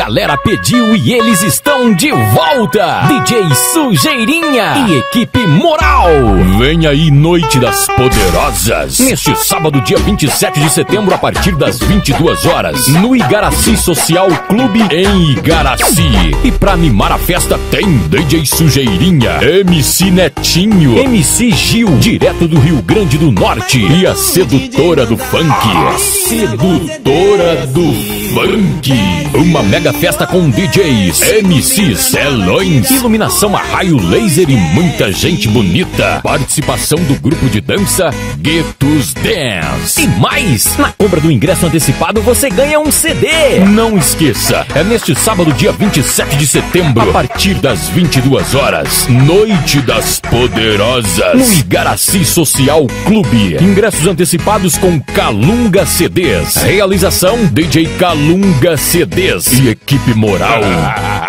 galera pediu e eles estão de volta. DJ Sujeirinha e equipe Moral. Vem aí Noite das Poderosas. Neste sábado, dia 27 de setembro, a partir das 22 horas, no Igaraci Social Clube em Igaraci. E pra animar a festa tem DJ Sujeirinha, MC Netinho, MC Gil, direto do Rio Grande do Norte e a sedutora do funk. A sedutora do funk. Uma mega festa com DJs, MCs, telões, iluminação a raio laser e muita gente bonita. Participação do grupo de dança Guetos Dance. E mais, na compra do ingresso antecipado você ganha um CD. Não esqueça, é neste sábado, dia 27 de setembro, a partir das 22 horas, Noite das Poderosas, no Igaraci Social Clube. Ingressos antecipados com Calunga CDs. Realização DJ Calunga CDs e equipe moral.